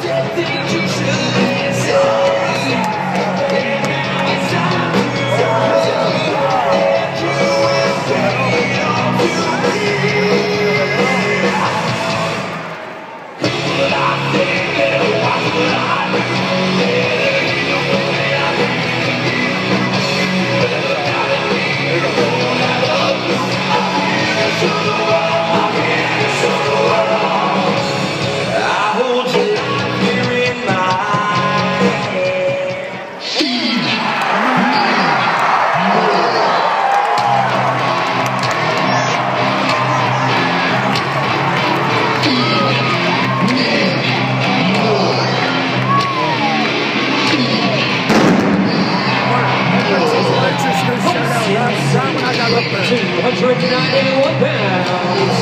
Addicted to Now up to and one pound.